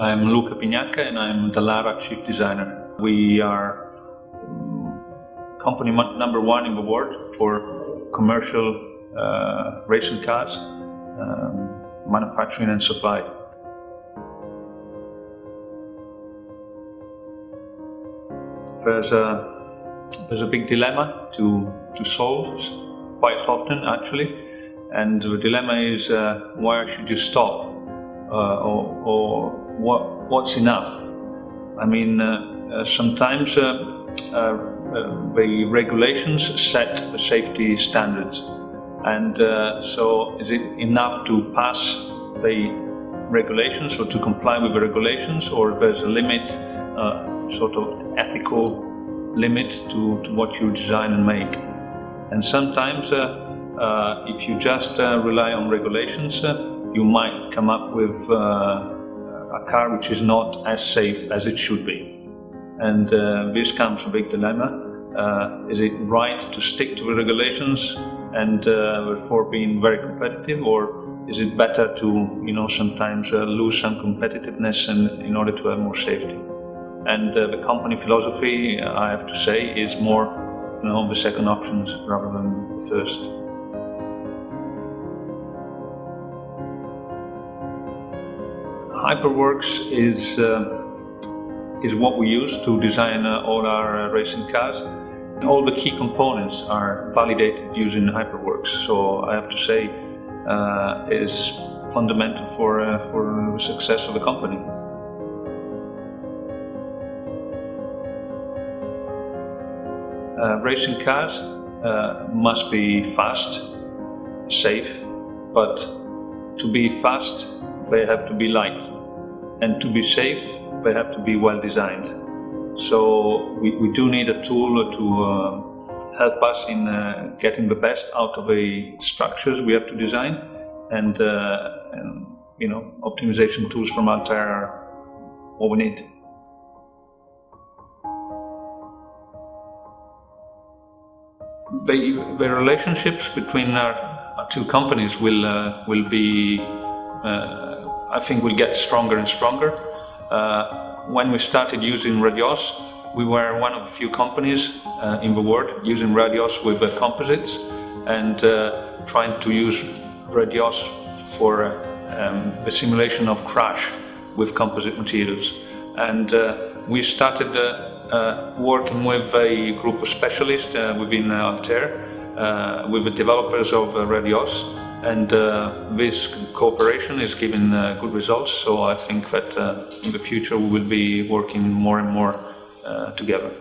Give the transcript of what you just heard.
I'm Luca Pignacca and I'm Dallara Chief Designer. We are mm, company number one in the world for commercial uh, racing cars, um, manufacturing and supply. There's a, there's a big dilemma to, to solve quite often actually and the dilemma is uh, where should you stop uh, or, or what, what's enough? I mean, uh, uh, sometimes the regulations set the safety standards and so is it enough to pass the regulations or to comply with the regulations or there's a limit, uh, sort of ethical limit to, to what you design and make. And sometimes uh, uh, if you just rely on regulations, you might come up with uh, a car which is not as safe as it should be. And uh, this comes a big dilemma. Uh, is it right to stick to the regulations and uh, therefore being very competitive, or is it better to, you know, sometimes uh, lose some competitiveness in, in order to have more safety? And uh, the company philosophy, I have to say, is more, you know, the second options rather than the first. HyperWorks is uh, is what we use to design uh, all our uh, racing cars. All the key components are validated using HyperWorks, so I have to say uh, is fundamental for uh, for the success of the company. Uh, racing cars must be fast, safe, but to be fast they have to be light. And to be safe, they have to be well designed. So we, we do need a tool to uh, help us in uh, getting the best out of the structures we have to design and, uh, and you know, optimization tools from Altair are what we need. The, the relationships between our, our two companies will, uh, will be uh, I think will get stronger and stronger. Uh, when we started using Radioss, we were one of the few companies uh, in the world using Radioss with uh, composites and uh, trying to use Radioss for um, the simulation of crash with composite materials. And uh, we started uh, working with a group of specialists within Altair, with the developers of Radioss, and uh, this cooperation is giving uh, good results. So I think that uh, in the future we will be working more and more uh, together.